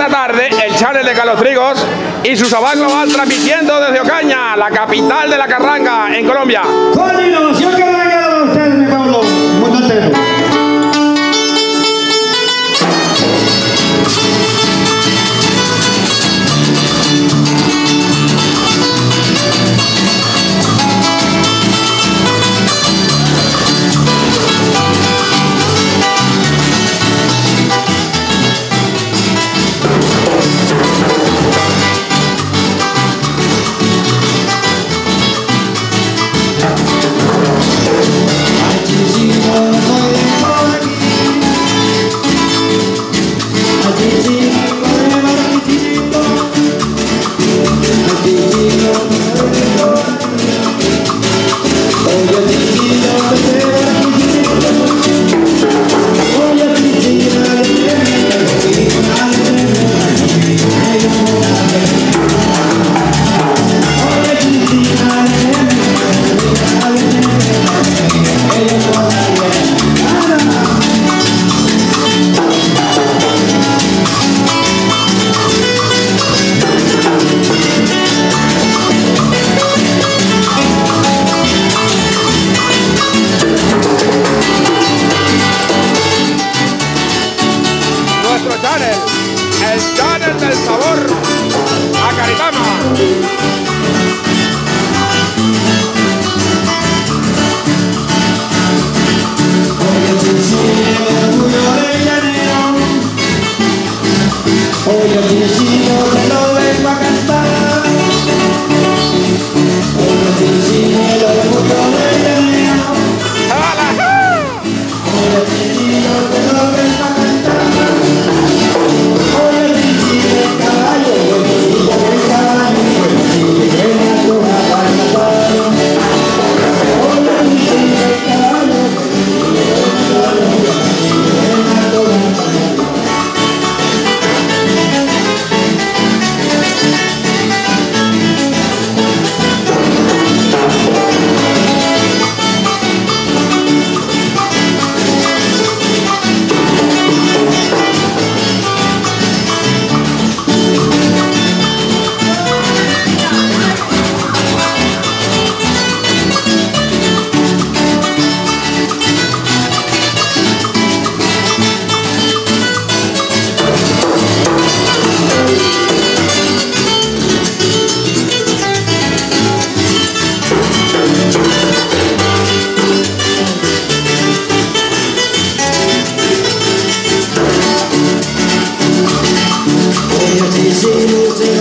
esta tarde el channel de Carlos Trigos y su global transmitiendo desde Ocaña, la capital de la carranga en Colombia. Jesus.